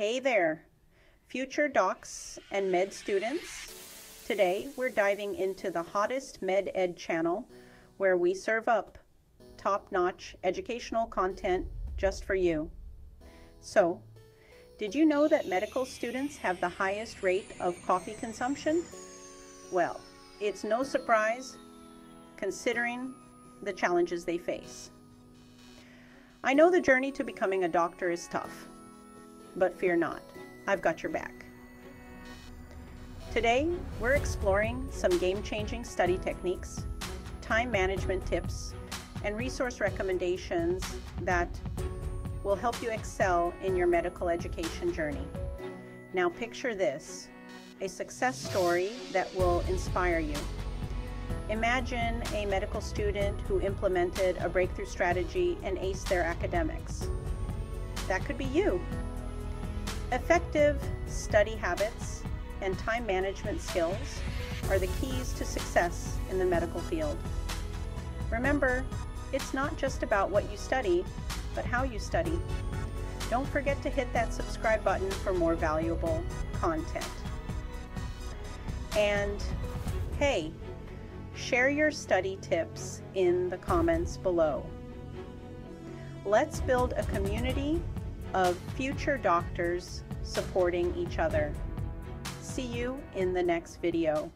Hey there, future docs and med students. Today we're diving into the hottest med ed channel where we serve up top notch educational content just for you. So, did you know that medical students have the highest rate of coffee consumption? Well, it's no surprise considering the challenges they face. I know the journey to becoming a doctor is tough, but fear not, I've got your back. Today, we're exploring some game changing study techniques, time management tips, and resource recommendations that will help you excel in your medical education journey. Now, picture this a success story that will inspire you. Imagine a medical student who implemented a breakthrough strategy and aced their academics. That could be you. Effective study habits and time management skills are the keys to success in the medical field. Remember, it's not just about what you study, but how you study. Don't forget to hit that subscribe button for more valuable content. And hey, share your study tips in the comments below. Let's build a community of future doctors supporting each other. See you in the next video.